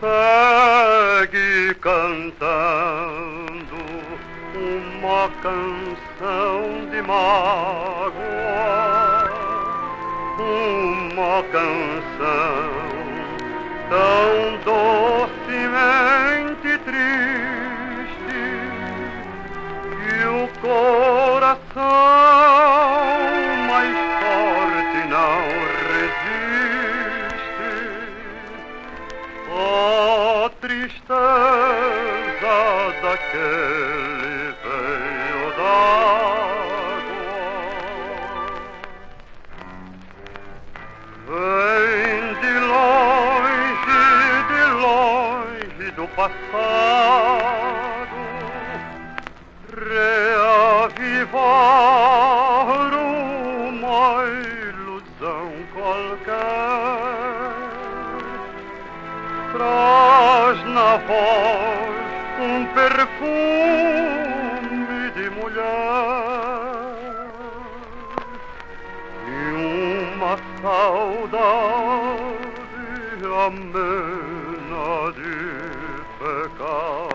segue cantando uma canção de mágoa, uma canção tão docemente. Né? Daquele veio d'água. Vem de longe, de longe do passado, reavivar uma ilusão qualquer. Traz na voz um perfume de mulher e uma saudade amena de pecado.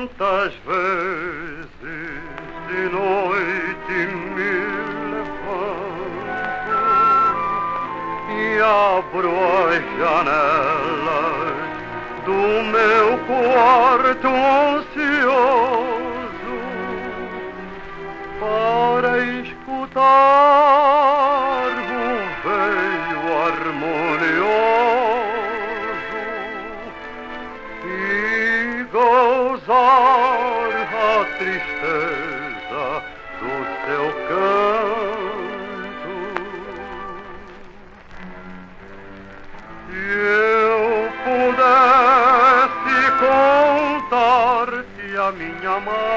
Quantas vezes de noite me levanto e abro as janelas do meu quarto ansioso para escutar gozar a tristeza do seu canto. Se eu pudesse contar-te a minha mágoa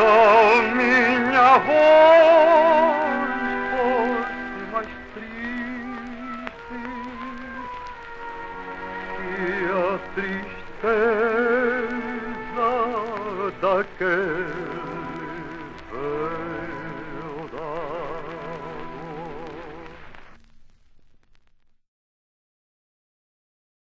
a minha voz fosse mais triste que a tristeza daquele